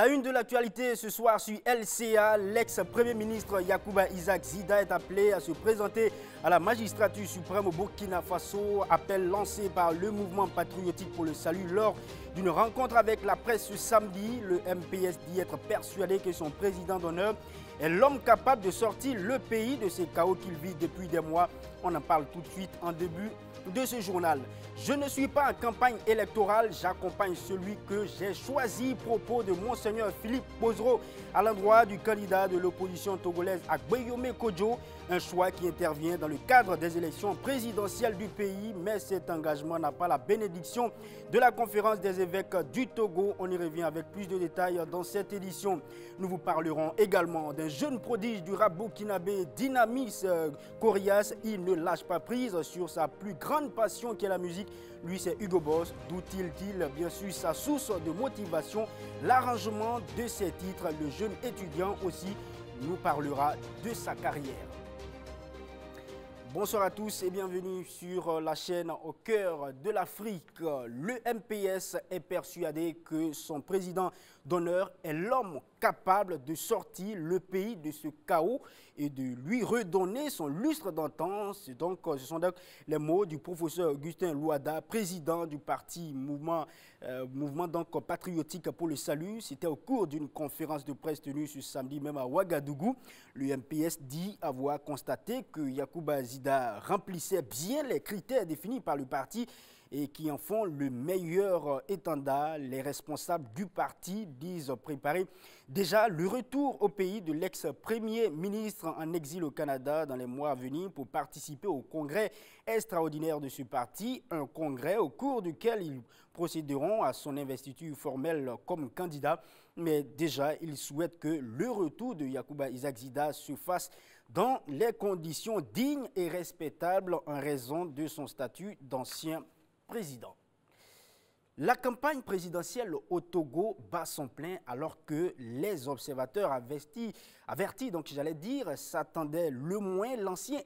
La une de l'actualité ce soir sur LCA, l'ex-premier ministre Yacouba Isaac Zida est appelé à se présenter à la magistrature suprême au Burkina Faso. Appel lancé par le mouvement patriotique pour le salut lors d'une rencontre avec la presse ce samedi. Le MPS dit être persuadé que son président d'honneur est l'homme capable de sortir le pays de ces chaos qu'il vit depuis des mois. On en parle tout de suite en début de ce journal. Je ne suis pas en campagne électorale, j'accompagne celui que j'ai choisi. Propos de Monseigneur Philippe Bozro à l'endroit du candidat de l'opposition togolaise Agbeyome Kodjo. Un choix qui intervient dans le cadre des élections présidentielles du pays, mais cet engagement n'a pas la bénédiction de la conférence des évêques du Togo. On y revient avec plus de détails dans cette édition. Nous vous parlerons également d'un jeune prodige du rap burkinabé, Dynamis Corias. Il ne lâche pas prise sur sa plus grande passion qui est la musique. Lui, c'est Hugo Boss. D'où il bien sûr sa source de motivation, l'arrangement de ses titres. Le jeune étudiant aussi nous parlera de sa carrière. Bonsoir à tous et bienvenue sur la chaîne au cœur de l'Afrique. Le MPS est persuadé que son président d'honneur est l'homme capable de sortir le pays de ce chaos et de lui redonner son lustre d'antan. Donc, ce sont donc les mots du professeur Augustin Louada, président du parti Mouvement, euh, mouvement donc patriotique pour le salut. C'était au cours d'une conférence de presse tenue ce samedi même à Ouagadougou. Le MPS dit avoir constaté que Yacouba Zida remplissait bien les critères définis par le parti et qui en font le meilleur étendard. Les responsables du parti disent préparer déjà le retour au pays de l'ex-premier ministre en exil au Canada dans les mois à venir pour participer au congrès extraordinaire de ce parti, un congrès au cours duquel ils procéderont à son investiture formelle comme candidat. Mais déjà, ils souhaitent que le retour de Yacouba Isaac Zida se fasse dans les conditions dignes et respectables en raison de son statut d'ancien La campagne présidentielle au Togo bat son plein alors que les observateurs avertis, donc j'allais dire, s'attendaient le moins. L'ancien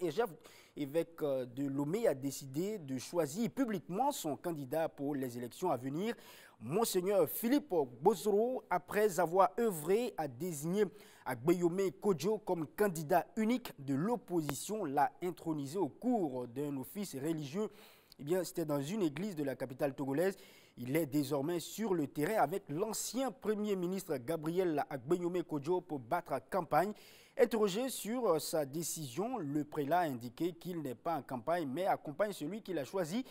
évêque de Lomé a décidé de choisir publiquement son candidat pour les élections à venir. Monseigneur Philippe Bozro, après avoir œuvré à désigner Agbeyome Kodjo comme candidat unique de l'opposition, l'a intronisé au cours d'un office religieux eh bien, c'était dans une église de la capitale togolaise. Il est désormais sur le terrain avec l'ancien Premier ministre Gabriel Agbeyome Kodjo pour battre campagne. Interrogé sur sa décision, le prélat a indiqué qu'il n'est pas en campagne, mais accompagne celui qu'il a choisi.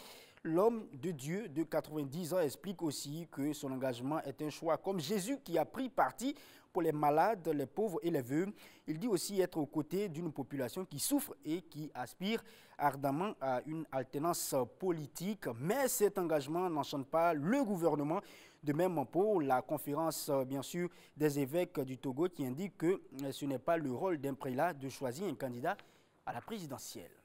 L'homme de Dieu de 90 ans explique aussi que son engagement est un choix comme Jésus qui a pris parti pour les malades, les pauvres et les veuves. Il dit aussi être aux côtés d'une population qui souffre et qui aspire ardemment à une alternance politique. Mais cet engagement n'enchante pas le gouvernement. De même pour la conférence, bien sûr, des évêques du Togo qui indique que ce n'est pas le rôle d'un prélat de choisir un candidat à la présidentielle.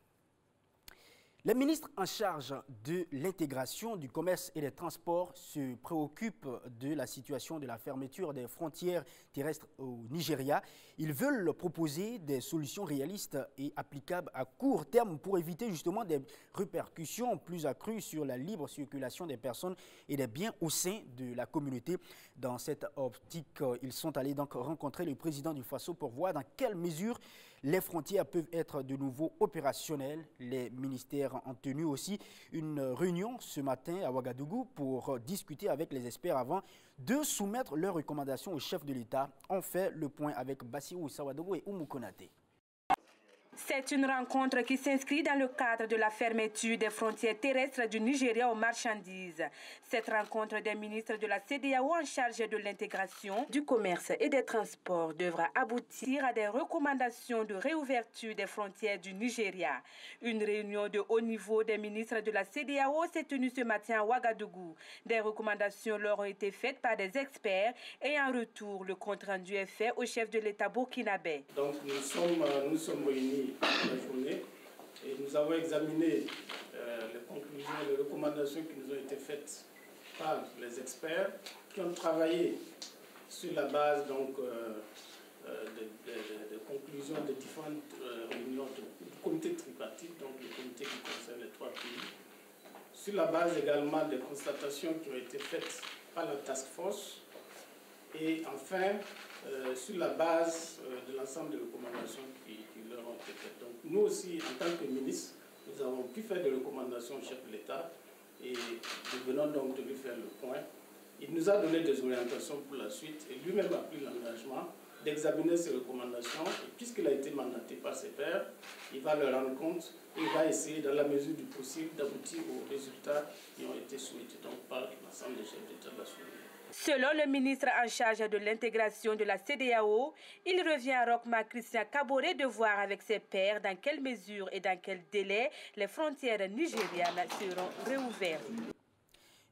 Les ministres en charge de l'intégration du commerce et des transports se préoccupent de la situation de la fermeture des frontières terrestres au Nigeria. Ils veulent proposer des solutions réalistes et applicables à court terme pour éviter justement des répercussions plus accrues sur la libre circulation des personnes et des biens au sein de la communauté. Dans cette optique, ils sont allés donc rencontrer le président du Faso pour voir dans quelle mesure les frontières peuvent être de nouveau opérationnelles. Les ministères ont tenu aussi une réunion ce matin à Ouagadougou pour discuter avec les experts avant de soumettre leurs recommandations au chef de l'État. On fait le point avec Bassirou Sawadogo et Oumou Konate. C'est une rencontre qui s'inscrit dans le cadre de la fermeture des frontières terrestres du Nigeria aux marchandises. Cette rencontre des ministres de la CDAO en charge de l'intégration, du commerce et des transports devra aboutir à des recommandations de réouverture des frontières du Nigeria. Une réunion de haut niveau des ministres de la CDAO s'est tenue ce matin à Ouagadougou. Des recommandations leur ont été faites par des experts et en retour, le compte rendu est fait au chef de l'État burkinabé. Donc nous sommes, sommes réunis et nous avons examiné euh, les conclusions, les recommandations qui nous ont été faites par les experts qui ont travaillé sur la base donc, euh, euh, des, conclusions de différentes réunions du comité tripartite, donc le comité qui concerne les trois pays, sur la base également des constatations qui ont été faites par la task force Et enfin, euh, sur la base euh, de l'ensemble des recommandations qui, leur ont été faites. Donc nous aussi, en tant que ministre, nous avons pu faire des recommandations au chef de l'État et nous venons donc de lui faire le point. Il nous a donné des orientations pour la suite et lui-même a pris l'engagement d'examiner ces recommandations. Et puisqu'il a été mandaté par ses pairs, il va leur rendre compte et il va essayer, dans la mesure du possible, d'aboutir aux résultats qui ont été souhaités donc, par l'ensemble des chefs d'État de la sous Selon le ministre en charge de l'intégration de la CDAO, il revient à Rockma Christian Caboret de voir avec ses pairs dans quelle mesure et dans quel délai les frontières nigérianes seront réouvertes.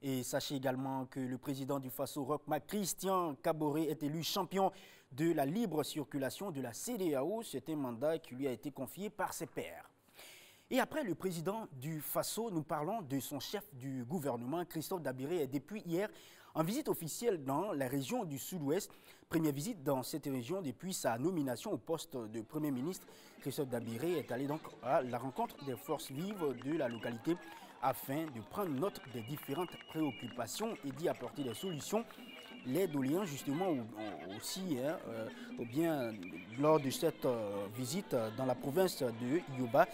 Et sachez également que le président du Faso, Rockma Christian Caboret, est élu champion de la libre circulation de la CDAO. C'est un mandat qui lui a été confié par ses pairs. Et après le président du Faso, nous parlons de son chef du gouvernement, Christophe Dabiré, depuis hier en visite officielle dans la région du Sud-Ouest. Première visite dans cette région depuis sa nomination au poste de Premier ministre. Christophe Dabiré est allé donc à la rencontre des forces vives de la localité afin de prendre note des différentes préoccupations et d'y apporter des solutions les doléances justement aussi, hein, euh, ou bien lors de cette euh, visite dans la province de Yoba,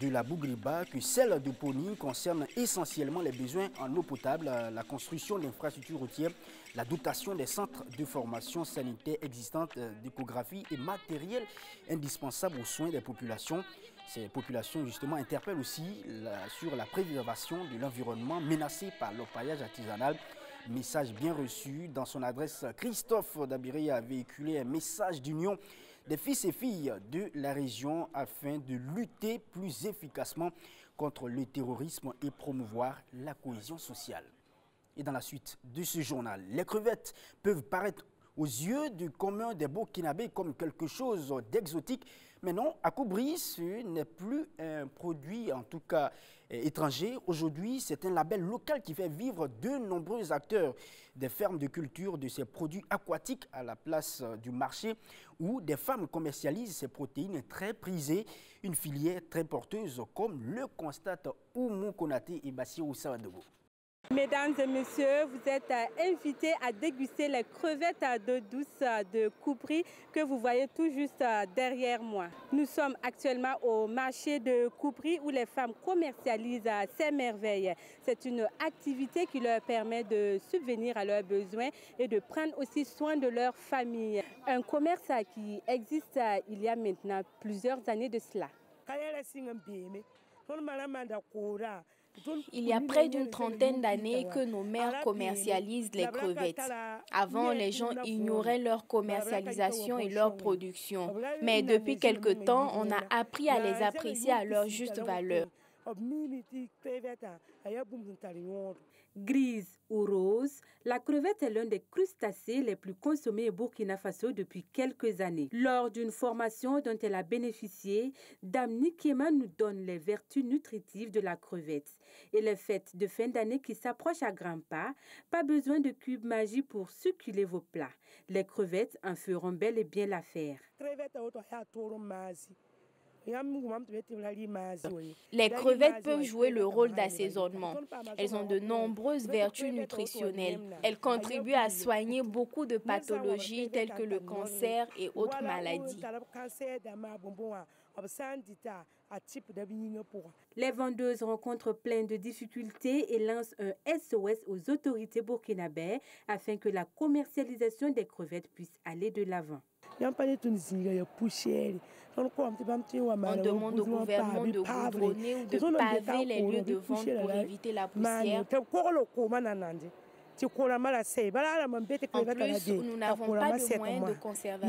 de la Bougriba, que celle de Pony concerne essentiellement les besoins en eau potable, la construction d'infrastructures routières, la dotation des centres de formation sanitaire existantes, euh, d'échographie et matériel indispensable aux soins des populations. Ces populations justement interpellent aussi sur la préservation de l'environnement menacé par l'orpaillage artisanal Message bien reçu. Dans son adresse, Christophe Dabiri a véhiculé un message d'union des fils et filles de la région afin de lutter plus efficacement contre le terrorisme et promouvoir la cohésion sociale. Et dans la suite de ce journal, les crevettes peuvent paraître aux yeux du commun des Burkinabés comme quelque chose d'exotique, mais Koubri, ce n'est plus un produit, en tout cas euh, étranger. Aujourd'hui, c'est un label local qui fait vivre de nombreux acteurs des fermes de culture de ces produits aquatiques à la place euh, du marché où des femmes commercialisent ces protéines très prisées, une filière très porteuse comme le constate Oumou Konate et Bassirou Sawadogo. Mesdames et messieurs, vous êtes euh, invités à déguster les crevettes d'eau douce euh, de Coupry que vous voyez tout juste euh, derrière moi. Nous sommes actuellement au marché de Coupry où les femmes commercialisent ces merveilles. C'est une activité qui leur permet de subvenir à leurs besoins et de prendre aussi soin de leur famille. Un commerce qui existe il y a maintenant plusieurs années de cela. Il y a près d'une trentaine d'années que nos mères commercialisent les crevettes. Avant, les gens ignoraient leur commercialisation et leur production. Mais depuis quelque temps, on a appris à les apprécier à leur juste valeur. Grise ou rose, la crevette est l'un des crustacés les plus consommés au Burkina Faso depuis quelques années. Lors d'une formation dont elle a bénéficié, Dame Nikema nous donne les vertus nutritives de la crevette. Et les fêtes de fin d'année qui s'approchent à grands pas, pas besoin de cubes magiques pour succuler vos plats. Les crevettes en feront bel et bien l'affaire. Les crevettes peuvent jouer le rôle d'assaisonnement. Elles ont de nombreuses vertus nutritionnelles. Elles contribuent à soigner beaucoup de pathologies telles que le cancer et autres maladies. Les vendeuses rencontrent plein de difficultés et lancent un SOS aux autorités burkinabées afin que la commercialisation des crevettes puisse aller de l'avant. On demande au gouvernement de goudronner ou de paver les lieux de vente pour éviter la poussière. En plus, nous n'avons pas de moyens de conservation.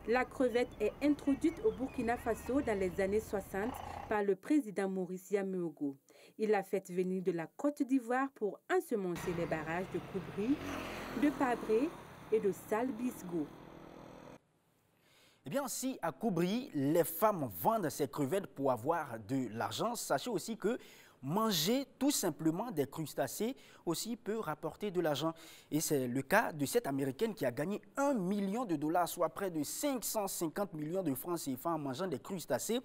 La crevette est introduite au Burkina Faso dans les années 60 par le président Maurice Yameogo. Il l'a fait venir de la Côte d'Ivoire pour ensemencer les barrages de Koubri, de Pabré et de Salbisgo. Eh bien, si à Koubri, les femmes vendent ces crevettes pour avoir de l'argent, sachez aussi que manger tout simplement des crustacés aussi peut rapporter de l'argent. Et c'est le cas de cette Américaine qui a gagné 1 million de dollars, soit près de 550 millions de francs CFA en mangeant des crustacés.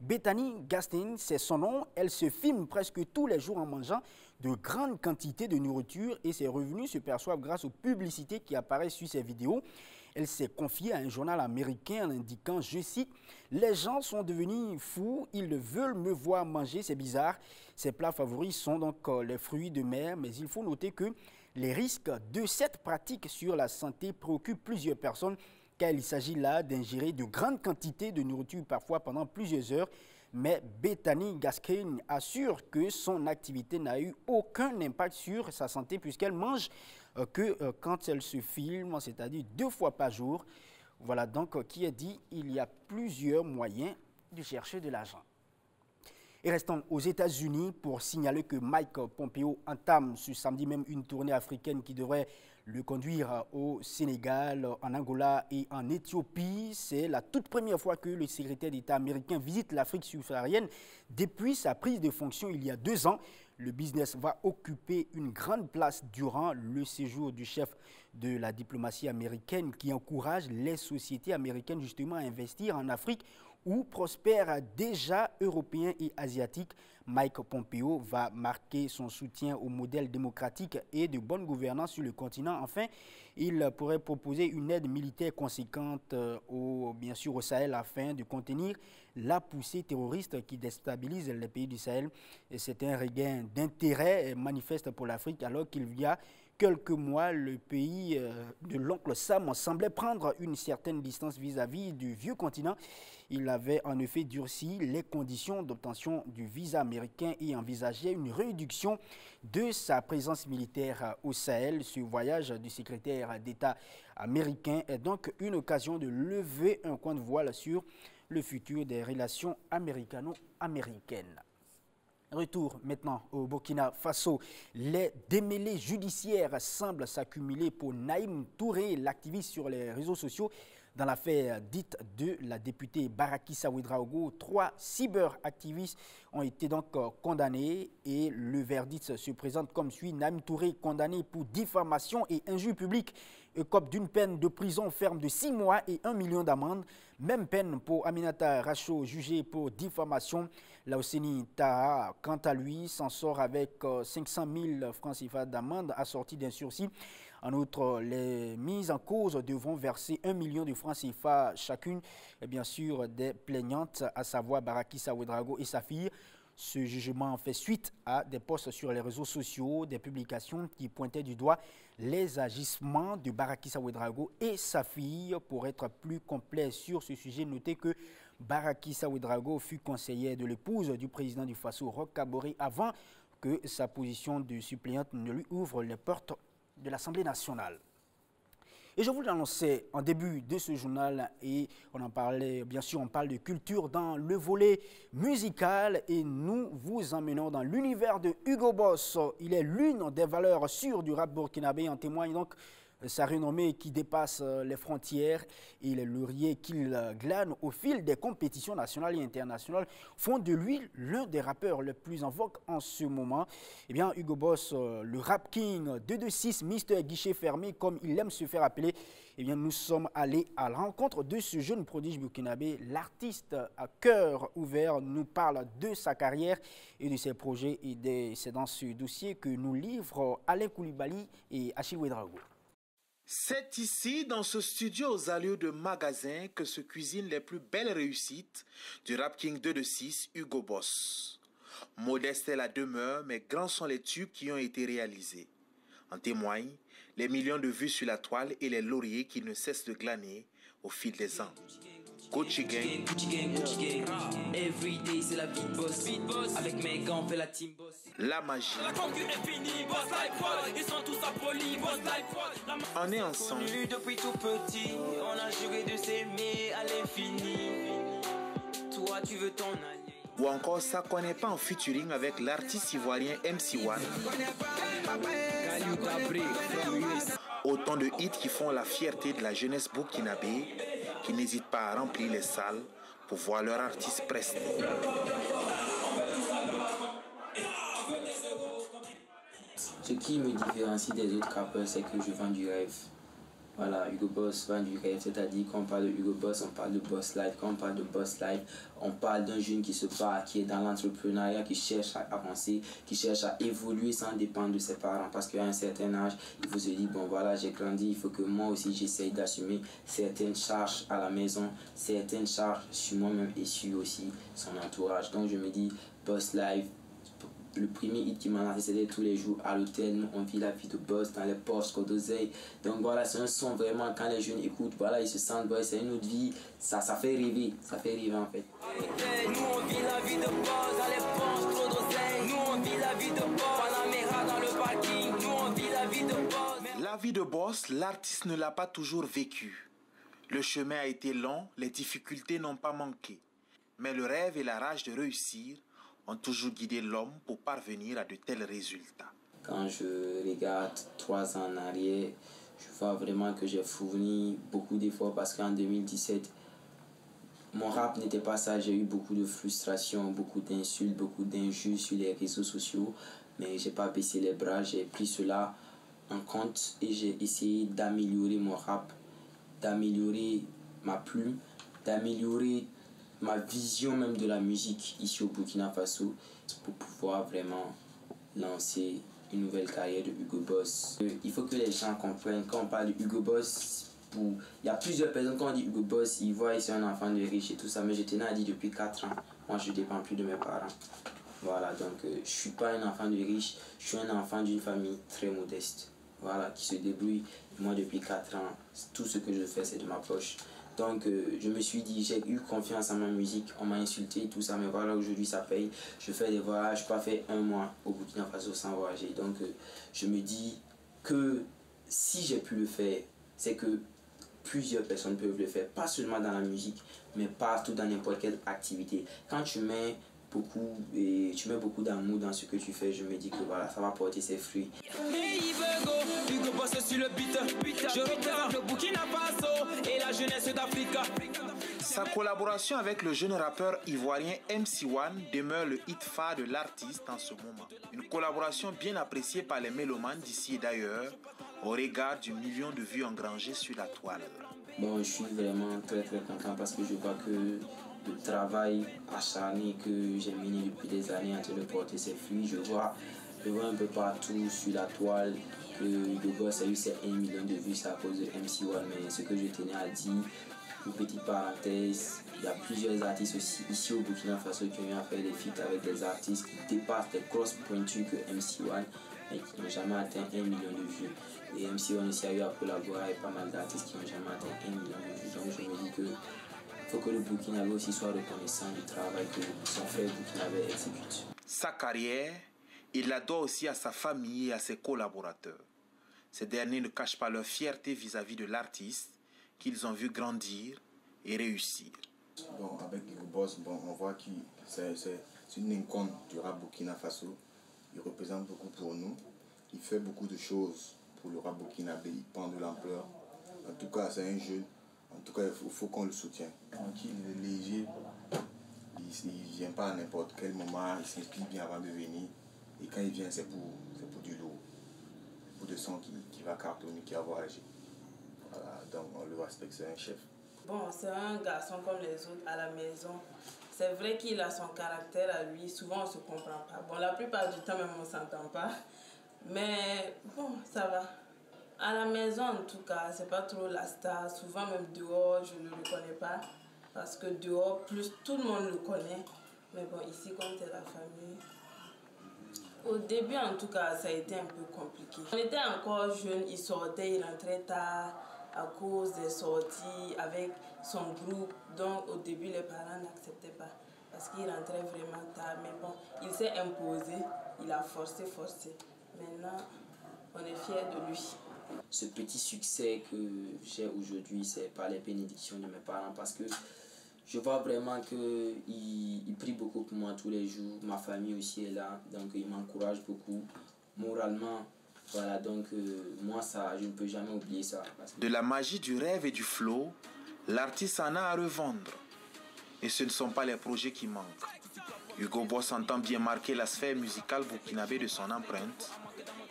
Bethany Gastin, c'est son nom. Elle se filme presque tous les jours en mangeant de grandes quantités de nourriture et ses revenus se perçoivent grâce aux publicités qui apparaissent sur ses vidéos. Elle s'est confiée à un journal américain en indiquant, je cite, Les gens sont devenus fous, ils veulent me voir manger, c'est bizarre. Ses plats favoris sont donc les fruits de mer, mais il faut noter que les risques de cette pratique sur la santé préoccupent plusieurs personnes car il s'agit là d'ingérer de grandes quantités de nourriture parfois pendant plusieurs heures. Mais Bethany Gaskin assure que son activité n'a eu aucun impact sur sa santé puisqu'elle mange euh, que euh, quand elle se filme, c'est-à-dire deux fois par jour. Voilà donc euh, qui est dit, il y a plusieurs moyens de chercher de l'argent. Et restons aux États-Unis pour signaler que Mike Pompeo entame ce samedi même une tournée africaine qui devrait le conduire au Sénégal, en Angola et en Éthiopie. C'est la toute première fois que le secrétaire d'État américain visite l'Afrique subsaharienne depuis sa prise de fonction il y a deux ans. Le business va occuper une grande place durant le séjour du chef de la diplomatie américaine qui encourage les sociétés américaines justement à investir en Afrique où prospèrent déjà Européens et Asiatiques. Mike Pompeo va marquer son soutien au modèle démocratique et de bonne gouvernance sur le continent. Enfin, il pourrait proposer une aide militaire conséquente euh, au, bien sûr au Sahel afin de contenir la poussée terroriste qui déstabilise les pays du Sahel. C'est un regain d'intérêt manifeste pour l'Afrique alors qu'il y a quelques mois, le pays euh, de l'oncle Sam semblait prendre une certaine distance vis-à-vis du vieux continent. Il avait en effet durci les conditions d'obtention du visa américain et envisageait une réduction de sa présence militaire au Sahel. Ce voyage du secrétaire d'État américain est donc une occasion de lever un coin de voile sur le futur des relations américano-américaines. Retour maintenant au Burkina Faso. Les démêlés judiciaires semblent s'accumuler pour Naïm Touré, l'activiste sur les réseaux sociaux. Dans l'affaire dite de la députée Baraki Sawidraogo, trois cyberactivistes ont été donc condamnés et le verdict se présente comme suit. Naïm Touré condamné pour diffamation et injure publique écope d'une peine de prison ferme de six mois et un million d'amende. Même peine pour Aminata Racho, jugé pour diffamation. Laoseni Taha, quant à lui, s'en sort avec 500 euh, 000 francs CFA d'amende assorti d'un sursis. En outre, les mises en cause devront verser 1 million de francs CFA chacune, et bien sûr des plaignantes, à savoir Baraki Sawedrago et sa fille. Ce jugement fait suite à des posts sur les réseaux sociaux, des publications qui pointaient du doigt les agissements de Barakisa Ouedraogo et sa fille. Pour être plus complet sur ce sujet, notez que Barakisa Ouedraogo fut conseiller de l'épouse du président du Faso, Roch avant que sa position de suppléante ne lui ouvre les portes de l'Assemblée nationale. Et je vous l'annonçais en début de ce journal et bien sûr, on parle de culture dans le volet musical et nous vous emmenons dans l'univers de Hugo Boss. Il est l'une des valeurs sûres du rap burkinabé, en témoigne donc sa renommée qui dépasse euh, les frontières et les lauriers qu'il euh, glane au fil des compétitions nationales et internationales font de lui l'un des rappeurs les plus en vogue en ce moment. Eh bien, Hugo Boss, euh, le rap king 226, Mister Guichet Fermé, comme il aime se faire appeler, eh bien, nous sommes allés à la rencontre de ce jeune prodige burkinabé. L'artiste à cœur ouvert nous parle de sa carrière et de ses projets et c'est dans ce dossier que nous livrent Alain Koulibaly et Achille Ouedrago. C'est ici, dans ce studio aux allures de magasin, que se cuisinent les plus belles réussites du Rap King 2 de 6, Hugo Boss. Modeste est la demeure, mais grands sont les tubes qui ont été réalisés. En témoignent les millions de vues sur la toile et les lauriers qui ne cessent de glaner au fil des ans. Gucci Gang. Gucci Gang, Gucci Gang. Every day c'est la vie boss. Beat boss. Avec mes gars on fait la team boss. La magie. La concu est finie, boss like Paul. Ils sont tous appolis, boss like Paul. On est ensemble. depuis tout petit. On a juré de s'aimer à l'infini. Toi tu veux ton allié. Ou encore ça connaît pas en featuring avec l'artiste ivoirien MC1. Autant de hits qui font la fierté de la jeunesse burkinabé qui n'hésitent pas à remplir les salles pour voir leur artiste prester. Ce qui me différencie des autres rappeurs, c'est que je vends du rêve. Voilà, Hugo Boss vend du rêve, c'est-à-dire quand on parle de Hugo Boss, on parle de Boss Life. Quand on parle de Boss Life, on parle d'un jeune qui se bat, qui est dans l'entrepreneuriat, qui cherche à avancer, qui cherche à évoluer sans dépendre de ses parents. Parce qu'à un certain âge, il faut se dire, bon voilà, j'ai grandi, il faut que moi aussi j'essaye d'assumer certaines charges à la maison, certaines charges sur moi-même et sur aussi son entourage. Donc je me dis, Boss Life, le premier hit qui m'a lancé, c'était tous les jours à l'hôtel. Nous, on vit la vie de boss dans les Porsche, d'oseille. Donc voilà, c'est un son vraiment, quand les jeunes écoutent, voilà, ils se sentent, c'est une autre vie. Ça, ça fait rêver, ça fait rêver en fait. Nous, on vit la vie de boss dans les Porsche, trop d'oseille. Nous, on vit la vie de boss, dans le parking. Nous, on vit la vie de boss. La vie de boss, l'artiste ne l'a pas toujours vécue. Le chemin a été long, les difficultés n'ont pas manqué. Mais le rêve et la rage de réussir ont toujours guidé l'homme pour parvenir à de tels résultats. Quand je regarde trois ans en arrière, je vois vraiment que j'ai fourni beaucoup d'efforts parce qu'en 2017, mon rap n'était pas ça. J'ai eu beaucoup de frustration, beaucoup d'insultes, beaucoup d'injures sur les réseaux sociaux. Mais j'ai pas baissé les bras, j'ai pris cela en compte et j'ai essayé d'améliorer mon rap, d'améliorer ma plume, d'améliorer ma vision même de la musique ici au Burkina Faso pour pouvoir vraiment lancer une nouvelle carrière de Hugo Boss. Il faut que les gens comprennent quand on parle de Hugo Boss, pour... il y a plusieurs personnes quand on dit Hugo Boss, ils voient ici un enfant de riche et tout ça, mais je tenais à depuis 4 ans, moi je dépends plus de mes parents. Voilà, donc euh, je suis pas un enfant de riche, je suis un enfant d'une famille très modeste. Voilà, qui se débrouille. Moi depuis 4 ans, tout ce que je fais c'est de ma poche. Donc je me suis dit, j'ai eu confiance en ma musique, on m'a insulté, tout ça, mais voilà, aujourd'hui ça paye. Je fais des voyages, pas fait un mois au Burkina Faso sans voyager. Donc euh, je me dis que si j'ai pu le faire, c'est que plusieurs personnes peuvent le faire, pas seulement dans la musique, mais partout dans n'importe quelle activité. Quand tu mets beaucoup et tu mets beaucoup d'amour dans ce que tu fais, je me dis que voilà, ça va porter ses fruits. Sa collaboration avec le jeune rappeur ivoirien MC1 demeure le hit phare de l'artiste en ce moment. Une collaboration bien appréciée par les mélomanes d'ici et d'ailleurs, au regard du million de vues engrangées sur la toile. Bon, je suis vraiment très très content parce que je vois que le travail acharné que j'ai mené depuis des années en train de porter ses fruits. Je vois, je vois un peu partout sur la toile que le Boss a eu ses 1 million de vues, à cause de MC1. Mais ce que je tenais à dire, une petite parenthèse, il y a plusieurs artistes aussi ici au Burkina Faso qui ont faire des feats avec des artistes qui dépassent des grosses pointures que MC1 et qui n'ont jamais atteint 1 million de vues. Et MC1 aussi a eu à collaborer avec pas mal d'artistes qui n'ont jamais atteint 1 million de vues. Donc je me dis que faut que le Burkinabé aussi soit reconnaissant du travail que son frère Burkinabé exécute. Sa carrière, il la doit aussi à sa famille et à ses collaborateurs. Ces derniers ne cachent pas leur fierté vis-à-vis de l'artiste qu'ils ont vu grandir et réussir. Bon, avec Boss, bon, on voit que c'est une icône du rap Burkina Faso. Il représente beaucoup pour nous. Il fait beaucoup de choses pour le rap burkinabé. Il prend de l'ampleur. En tout cas, c'est un jeune en tout cas, il faut, qu'on le soutienne. Tranquille, il est léger. Il ne vient pas à n'importe quel moment. Il s'inspire bien avant de venir. Et quand il vient, c'est pour, pour du lourd. Pour de son qui, qui va cartonner, qui va voyager. Voilà, donc on le respecte, c'est un chef. Bon, c'est un garçon comme les autres à la maison. C'est vrai qu'il a son caractère à lui. Souvent, on ne se comprend pas. Bon, la plupart du temps, même, on ne s'entend pas. Mais bon, ça va. À la maison, en tout cas, c'est pas trop la star. Souvent, même dehors, je ne le connais pas. Parce que dehors, plus tout le monde le connaît. Mais bon, ici, comme c'est la famille. Au début, en tout cas, ça a été un peu compliqué. On était encore jeunes, il sortait, il rentrait tard à cause des sorties avec son groupe. Donc, au début, les parents n'acceptaient pas parce qu'il rentrait vraiment tard. Mais bon, il s'est imposé, il a forcé, forcé. Maintenant, on est fiers de lui ce petit succès que j'ai aujourd'hui, c'est par les bénédictions de mes parents parce que je vois vraiment qu'ils il prient beaucoup pour moi tous les jours. Ma famille aussi est là, donc ils m'encouragent beaucoup moralement. Voilà, donc euh, moi, ça, je ne peux jamais oublier ça. De la magie du rêve et du flow L'artiste en a à revendre. Et ce ne sont pas les projets qui manquent. Hugo Boss entend bien marquer la sphère musicale burkinabé de son empreinte,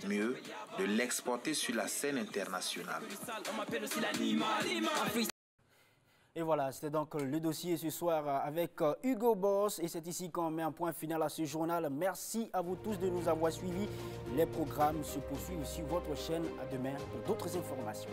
mieux, de l'exporter sur la scène internationale. Et voilà, c'était donc le dossier ce soir avec euh, Hugo Boss. Et c'est ici qu'on met un point final à ce journal. Merci à vous tous de nous avoir suivis. Les programmes se poursuivent sur votre chaîne. À demain pour d'autres informations.